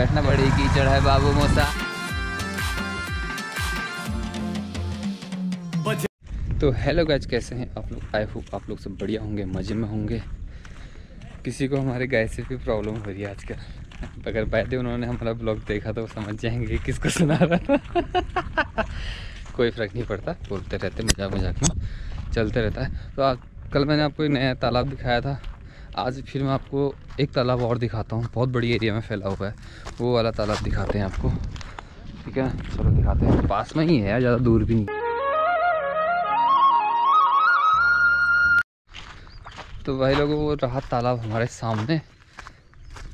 बैठना बड़ी कीचड़ है बाबू मोसा। तो हेलो गाइज़ कैसे हैं आप लोग? आई होप आप लोग सब बढ़िया होंगे, मज़े में होंगे। किसी को हमारे गाय से भी प्रॉब्लम हो रही है आजकल। अगर बैठे उन्होंने हमारा ब्लॉग देखा तो वो समझ जाएँगे किसको सुना रहा था। कोई फ़र्क नहीं पड़ता, बोलते रहते मज़ाक मज़ाक में चलते रहता है। तो आज कल मैंने आपको नया तालाब दिखाया था। आज फिर मैं आपको एक तालाब और दिखाता हूँ। बहुत बड़ी एरिया में फैला हुआ है। वो वाला तालाब दिखाते हैं आपको। ठीक है, चलो दिखाते हैं। पास में ही है यार, ज़्यादा दूर भी नहीं। तो भाई लोगों, वो रहा तालाब हमारे सामने।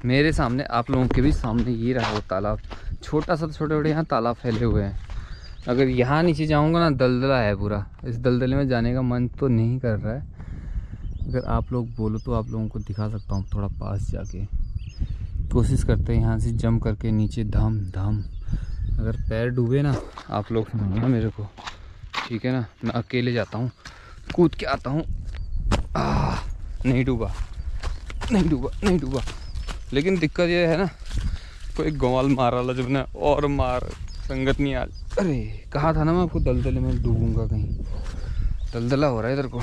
मेरे सामने, आप लोगों के भी सामने ये रहा वो तालाब। छोटा सा छोटे छोटे यहाँ तालाब फैले हुए हैं। अगर यहाँ नीचे जाऊँगा ना, दलदला है पूरा। इस दलदले में जाने का मन तो नहीं कर रहा है। अगर आप लोग बोलो तो आप लोगों को दिखा सकता हूँ थोड़ा पास जाके। कोशिश करते हैं यहाँ से जम करके नीचे धाम धाम। अगर पैर डूबे ना आप लोग, ना मेरे को। ठीक है ना? मैं अकेले जाता हूँ। कूद के आता हूँ। नहीं डूबा। नहीं डूबा नहीं डूबा। लेकिन दिक्कत ये है ना, कोई ग्वाल मारा ला जब ने, और मार। संगत नहीं आ अरे, कहा था ना मैं आपको दलदले में डूबूँगा कहीं? दलदला हो रहा है इधर को।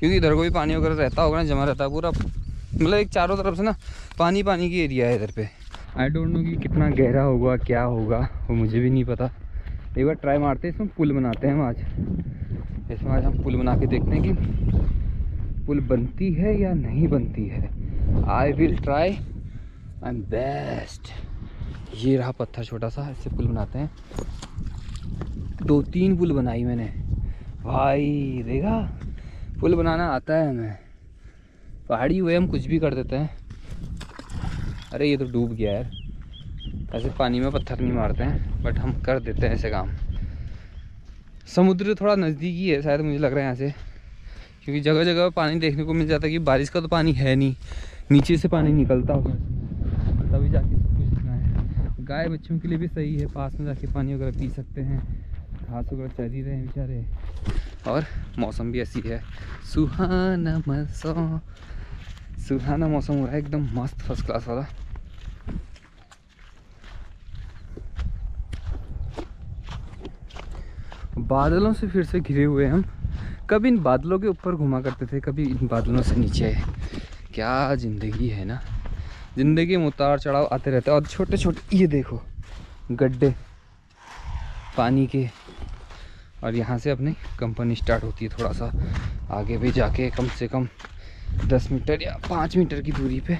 क्योंकि इधर को भी पानी वगैरह रहता होगा ना, जमा रहता है पूरा। मतलब एक चारों तरफ़ से ना पानी पानी की एरिया है इधर पे। आई डोंट नो कि कितना गहरा होगा, क्या होगा, वो मुझे भी नहीं पता। एक बार ट्राई मारते हैं, इसमें पुल बनाते हैं हम आज। इसमें आज हम पुल बना के देखते हैं कि पुल बनती है या नहीं बनती है। I will try I am best ये रहा पत्थर छोटा सा, इससे पुल बनाते हैं। दो तीन पुल बनाई मैंने। भाई, देखा? पुल बनाना आता है हमें। पहाड़ी हुए हम कुछ भी कर देते हैं। अरे, ये तो डूब गया यार। ऐसे पानी में पत्थर नहीं मारते हैं बट हम कर देते हैं ऐसे काम। समुद्र थोड़ा नज़दीकी है शायद मुझे लग रहा है यहाँ से। क्योंकि जगह जगह पानी देखने को मिल जाता है कि बारिश का तो पानी है नहीं। नीचे से पानी निकलता होगा। तभी जाके सब कुछ इतना है। गाय बच्चों के लिए भी सही है, पास में जाके पानी वगैरह पी सकते हैं। घास वगैरह चरी रहे हैं बेचारे। और मौसम भी ऐसी है। सुहाना मौसम। सुहाना मौसम हो रहा है एकदम मस्त फ़र्स्ट क्लास वाला। बादलों से फिर से घिरे हुए हम। कभी इन बादलों के ऊपर घुमा करते थे, कभी इन बादलों से नीचे। क्या ज़िंदगी है ना। ज़िंदगी में उतार चढ़ाव आते रहते हैं और छोटे छोटे ये देखो, गड्ढे, पानी के और यहाँ से अपनी कंपनी स्टार्ट होती है थोड़ा सा आगे भी जाके कम से कम दस मीटर या पाँच मीटर की दूरी पे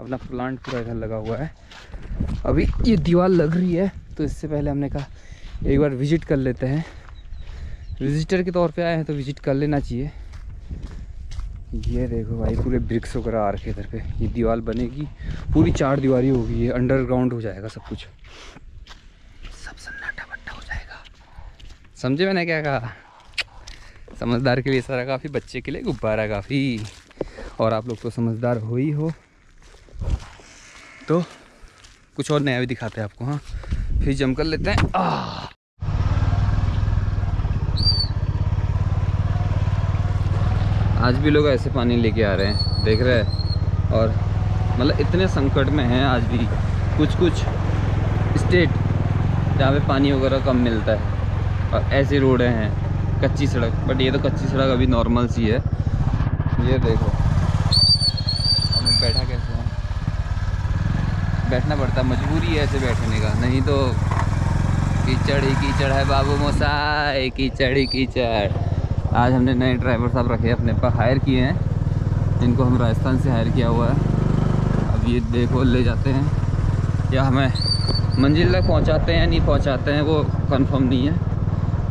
अपना प्लांट पूरा इधर लगा हुआ है। अभी ये दीवार लग रही है तो इससे पहले हमने कहा एक बार विज़िट कर लेते हैं। विजिटर के तौर पे आए हैं तो विज़िट कर लेना चाहिए। ये देखो भाई, पूरे ब्रिक्स वगैरह आ रखे इधर पे। ये दीवार बनेगी, पूरी चार दीवारी होगी, ये अंडरग्राउंड हो जाएगा सब कुछ सब सन्नाटा बट्टा हो जाएगा समझे मैंने क्या कहा? समझदार के लिए सारा काफ़ी, बच्चे के लिए गुब्बारा काफ़ी। और आप लोग तो समझदार हो ही हो। तो कुछ और नया भी दिखाते हैं आपको हाँ। फिर जम कर लेते हैं। आ आज भी लोग ऐसे पानी लेके आ रहे हैं, देख रहे हैं। और मतलब इतने संकट में हैं आज भी। कुछ कुछ स्टेट जहाँ पे पानी वगैरह कम मिलता है। और ऐसी रोडें हैं, कच्ची सड़क बट ये तो कच्ची सड़क अभी नॉर्मल सी है। ये देखो। हमें बैठा कैसे हैं? बैठना पड़ता, मजबूरी है ऐसे बैठने का। नहीं तो कीचड़ ही कीचड़ है बाबू मोसाई, कीचड़ ही कीचड़। आज हमने नए ड्राइवर साहब रखे, अपने पर हायर किए हैं। जिनको हम राजस्थान से हायर किया हुआ है। अब ये देखो, ले जाते हैं। या हमें मंजिल तक पहुंचाते हैं, नहीं पहुंचाते हैं, वो कंफर्म नहीं है।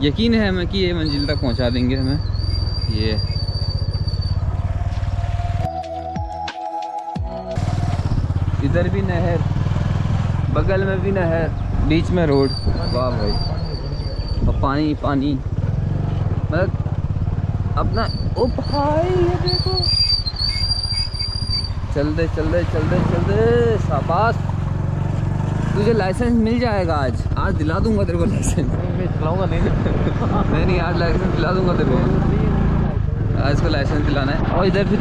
यकीन है हमें कि ये मंजिल तक पहुँचा देंगे हमें। ये। इधर भी नहर, बगल में भी नहर, बीच में रोड। वाह भाई। और पानी पानी। मतलब अपना, ओ भाई, ये देखो। चल दे चल दे चल दे चल दे, शाबाश। तुझे लाइसेंस मिल जाएगा आज। आज दिला दूँगा तेरे को लाइसेंस चलाऊँगा नहीं। नहीं नहीं आज लाइसेंस दिला दूँगा तेरे को। आज को लाइसेंस दिलाना है। और इधर भी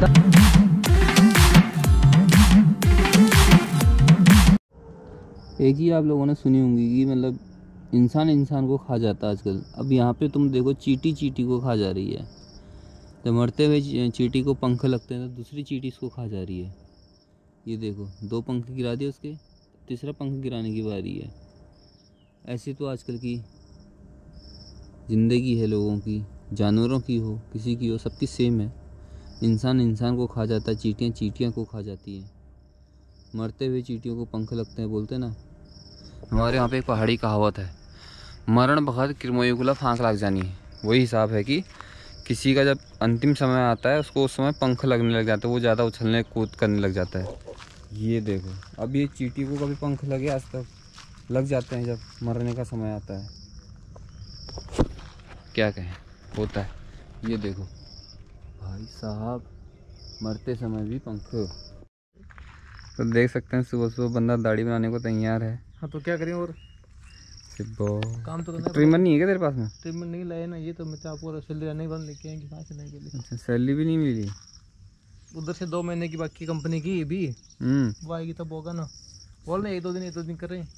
एक ही आप लोगों ने सुनी होंगी कि मतलब इंसान इंसान को खा जाता है आजकल। अब यहाँ पे तुम देखो चीटी चीटी को खा जा रही है। जब मरते हुए चीटी को पंख लगते हैं तो दूसरी चीटी इसको खा जा रही है। ये देखो दो पंख गिरा दिए उसके। तीसरा पंख गिराने की बारी है। ऐसी तो आजकल की ज़िंदगी है लोगों की, जानवरों की हो, किसी की हो, सबकी सेम है। इंसान इंसान को खा जाता है, चीटियाँ चींटियाँ को खा जाती हैं। मरते हुए चीटियों को पंख लगते हैं, बोलते ना। हमारे यहाँ पे एक पहाड़ी कहावत है, मरण बखत किरमोयुगुला फांक लग जानी है। वही हिसाब है कि किसी का जब अंतिम समय आता है, उसको उस समय पंख लगने लग जाता है, वो ज़्यादा उछलने कूद करने लग जाता है। ये देखो। अब ये चींटी को कभी पंख लगे आज तक? लग जाते हैं जब मरने का समय आता है। क्या कहें? होता है। ये देखो। भाई साहब मरते समय भी पंख तो देख सकते हैं सुबह सुबह बंदा दाढ़ी बनाने को तैयार है। हाँ तो क्या करें और? काम तो करना ट्रिमर नहीं है क्या तेरे पास में? ट्रिमर नहीं लाए ना ये तो मैं तो आपको सैलरी आने के बाद लेके आएँगे कहाँ से नहीं अच्छा सैलरी भी नहीं मिली? उधर से दो महीने की बाकी कंपनी की भी। हम्म। वो आएगी तब होगा ना। बोल रहे एक दो दिन एक दो दिन कर रहे हैं।